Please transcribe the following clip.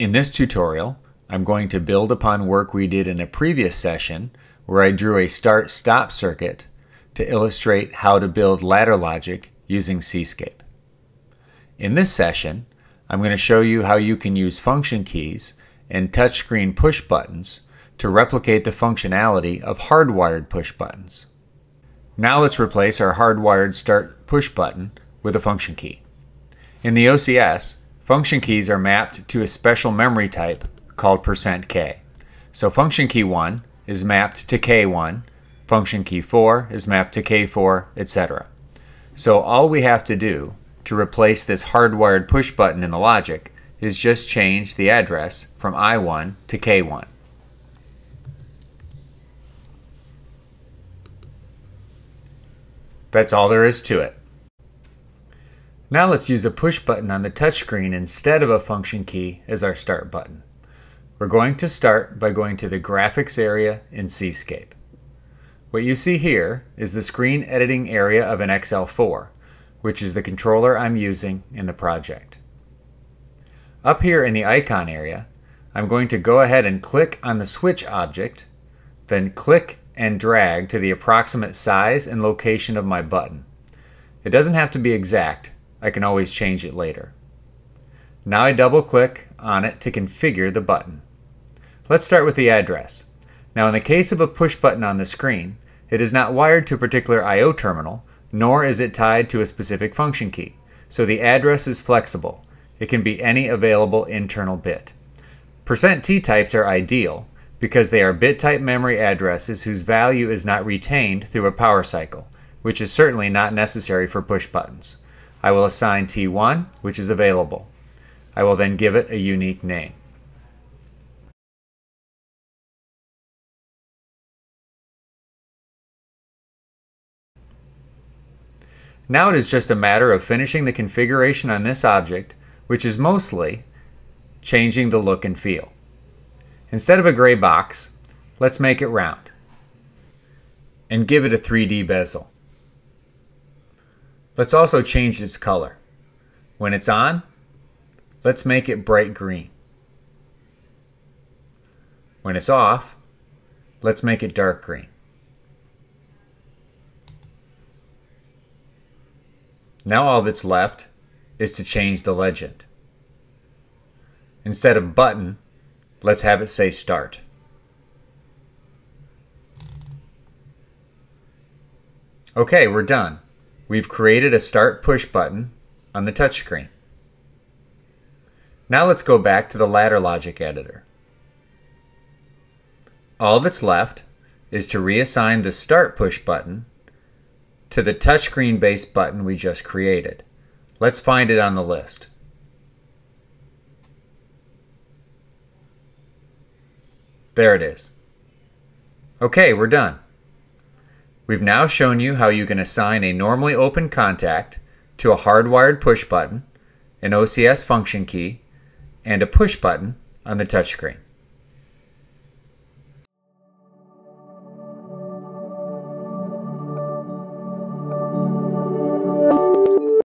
In this tutorial, I'm going to build upon work we did in a previous session where I drew a start-stop circuit to illustrate how to build ladder logic using Cscape. In this session, I'm going to show you how you can use function keys and touchscreen push buttons to replicate the functionality of hardwired push buttons. Now let's replace our hardwired start push button with a function key. In the OCS, function keys are mapped to a special memory type called %k. So function key 1 is mapped to k1, function key 4 is mapped to k4, etc. So all we have to do to replace this hardwired push button in the logic is just change the address from I1 to K1. That's all there is to it. Now let's use a push button on the touchscreen instead of a function key as our start button. We're going to start by going to the graphics area in Cscape. What you see here is the screen editing area of an XL4, which is the controller I'm using in the project. Up here in the icon area, I'm going to go ahead and click on the switch object, then click and drag to the approximate size and location of my button. It doesn't have to be exact, I can always change it later. Now I double click on it to configure the button. Let's start with the address. Now in the case of a push button on the screen, it is not wired to a particular I.O. terminal, nor is it tied to a specific function key, so the address is flexible. It can be any available internal bit. Percent %t types are ideal because they are bit type memory addresses whose value is not retained through a power cycle, which is certainly not necessary for push buttons. I will assign T1, which is available. I will then give it a unique name. Now it is just a matter of finishing the configuration on this object, which is mostly changing the look and feel. Instead of a gray box, let's make it round and give it a 3D bezel. Let's also change its color. When it's on, let's make it bright green. When it's off, let's make it dark green. Now all that's left is to change the legend. Instead of button, let's have it say start. Okay, we're done. We've created a Start Push button on the touchscreen. Now let's go back to the ladder logic editor. All that's left is to reassign the Start Push button to the touchscreen based button we just created. Let's find it on the list. There it is. Okay, we're done. We've now shown you how you can assign a normally open contact to a hardwired push button, an OCS function key, and a push button on the touchscreen.